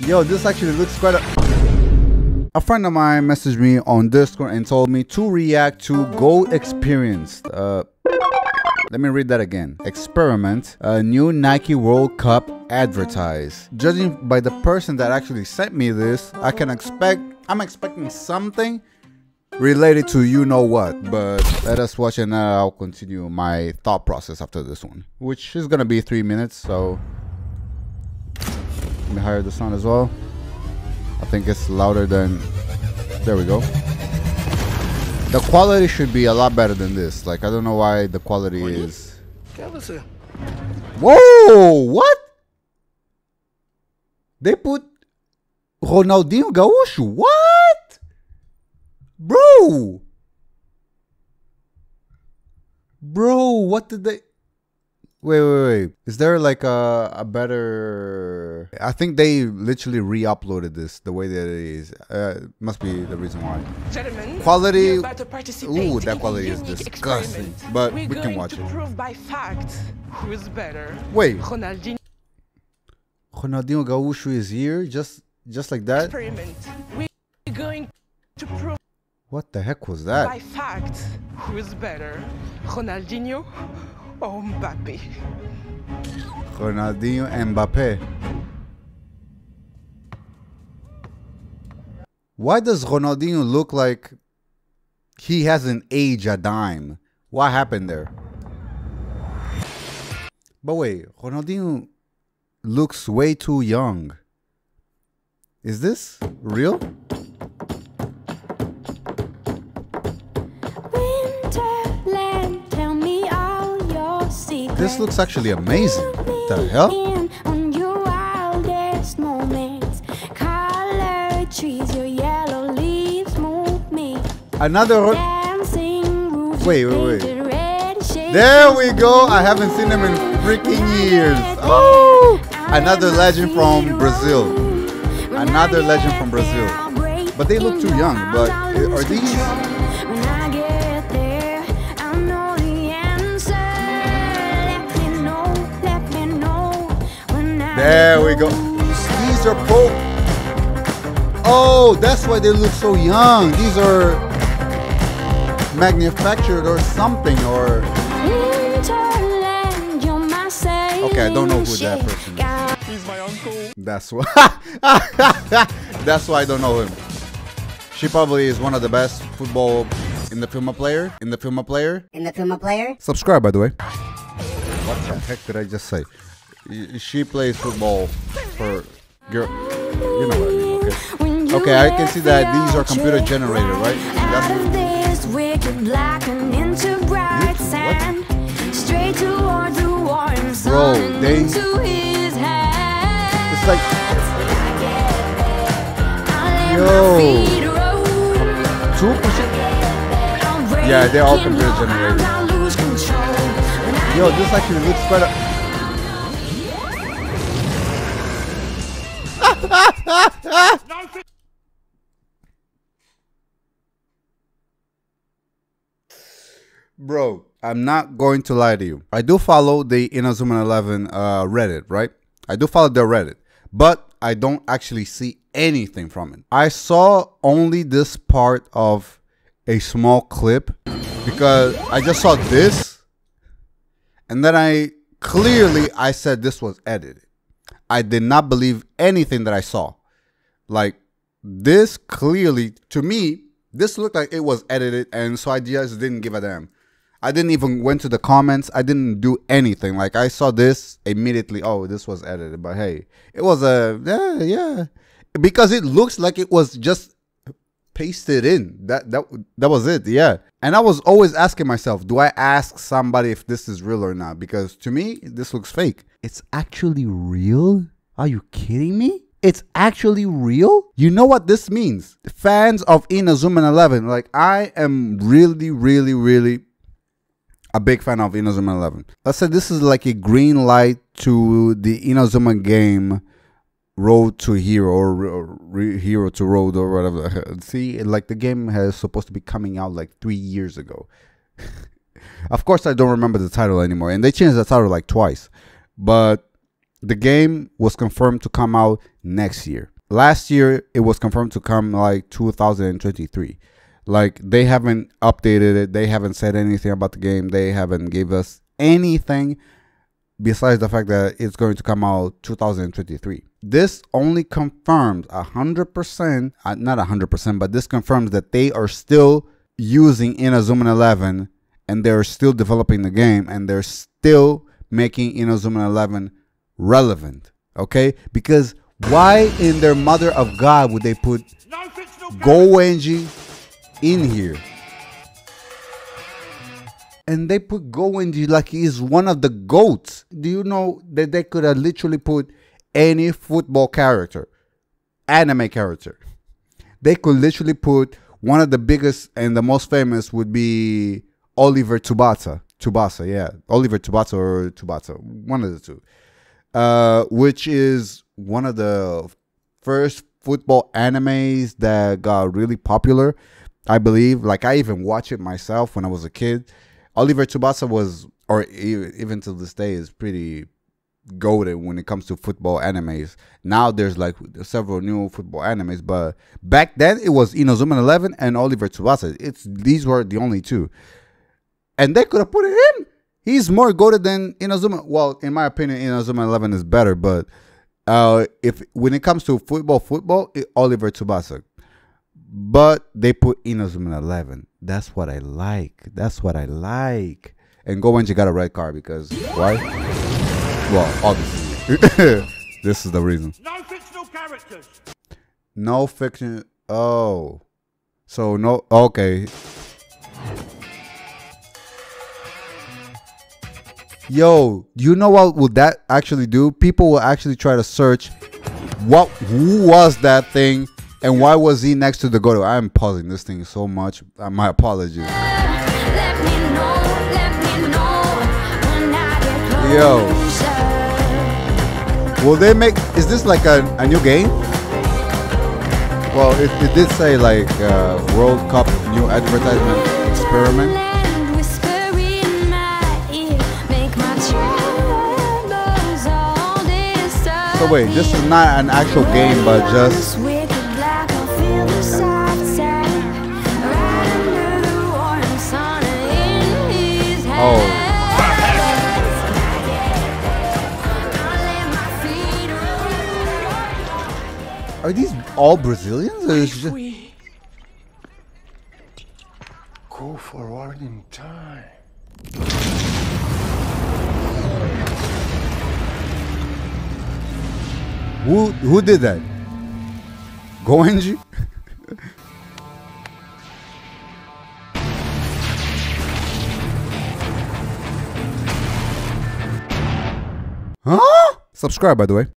Yo, this actually looks quite a... A friend of mine messaged me on Discord and told me to react to Go Experienced. Uh, let me read that again. Experiment, a new Nike World Cup advertise. Judging by the person that actually sent me this, I can expect, I'm expecting something related to you know what. But let us watch and I'll continue my thought process after this one, which is gonna be three minutes. So me higher the sound as well. I think it's louder than. There we go. The quality should be a lot better than this. Like I don't know why the quality is. Whoa! What? They put Ronaldinho Gaúcho. What? Bro! Bro, what did they Wait, wait, wait. Is there like a a better I think they literally re-uploaded this the way that it is. Uh, must be the reason why. Gentlemen, Quality- we're about to participate Ooh, that quality is disgusting, experiment. but We're we can going watch to it. prove by fact who's better. Wait. Ronaldinho Ronaldinho Gaúcho is here just just like that? experiment. We're going to prove What the heck was that? by fact who's better, Ronaldinho or Mbappe. Ronaldinho Mbappe. Why does Ronaldinho look like he hasn't aged a dime? What happened there? But wait, Ronaldinho looks way too young. Is this real? This looks actually amazing. The hell? In on your wildest moments. Colored trees, your yellow leaves move me. Another. Ro- Dancing roofs, Wait, wait, wait. painted red shades There we go. I haven't seen them in freaking years. Oh, another legend from Brazil. Another legend from Brazil. But they look too young. But are these? There we go. These are pro. Oh, that's why they look so young. These are manufactured or something or. Winterland, you're my Okay, I don't know who that person is. He's my uncle. That's why. that's why I don't know him. She probably is one of the best football in the film player. In the film player. In the Puma player? Subscribe, by the way. What the heck did I just say? She plays football for girl. You know what I mean, okay? Okay, I can see that these are computer generated, right? That's- this wicked black and into bright what? sand, straight towards the warm sun Bro, they- into his hands. It's like Yo. my feet roll. two percent. Yeah, they're all computer generated. arms, I'll lose control. When I Yo, this actually looks quite. Bro, I'm not going to lie to you. I do follow the Inazuma 11 uh, Reddit, right? I do follow their Reddit, but I don't actually see anything from it. I saw only this part of a small clip because I just saw this and then I clearly I said this was edited. I did not believe anything that I saw. Like this clearly to me, this looked like it was edited and so I just didn't give a damn. I didn't even went to the comments. I didn't do anything. Like I saw this immediately. Oh, this was edited. But hey, it was a yeah, yeah. Because it looks like it was just pasted in. That that that was it. Yeah. And I was always asking myself, do I ask somebody if this is real or not? Because to me, this looks fake. It's actually real? Are you kidding me? It's actually real? You know what this means? Fans of Inazuma 11, like I am really, really, really a big fan of Inazuma 11. Let's say this is like a green light to the Inazuma game Road to Hero or, or Hero to Road or whatever. See, like the game has supposed to be coming out like three years ago. of course, I don't remember the title anymore, and they changed the title like twice. But the game was confirmed to come out next year. Last year, it was confirmed to come like 2023. Like they haven't updated it. They haven't said anything about the game. They haven't gave us anything besides the fact that it's going to come out 2023. This only confirms 100%, uh, not 100%, but this confirms that they are still using Inazuma 11 and they're still developing the game and they're still making Inazuma 11 relevant. Okay? Because why in their mother of God would they put Goenji in here? and they put Goenji like he's one of the goats. Do you know that they could have literally put any football character, anime character? They could literally put one of the biggest and the most famous would be Oliver Tsubasa. Tsubasa, yeah, Oliver Tsubasa or Tsubasa, one of the two, uh, which is one of the first football animes that got really popular. I believe, like I even watched it myself when I was a kid. Oliver Tsubasa was, or even to this day, is pretty goaded when it comes to football animes. Now there's like several new football animes, but back then it was Inazuma Eleven and Oliver Tsubasa. It's these were the only two, and they could have put him. He's more goaded than Inazuma. Well, in my opinion, Inazuma Eleven is better, but uh, if when it comes to football, football, it, Oliver Tsubasa. But they put Inazuma 11. That's what I like. That's what I like. And Goenji got a red card because why? Well, obviously, this is the reason. No fictional characters. No fiction. Oh, so no. Okay. Yo, you know what would that actually do? People will actually try to search what who was that thing and why was he next to the Goto? I'm pausing this thing so much. Uh, my apologies. Yo. Will they make? Is this like a, a new game? Well, it, it did say like uh, World Cup new advertisement experiment. So wait, this is not an actual game, but just are these all Brazilians? Or is We Go forward in time. who who did that? Goenji? huh? Subscribe by the way.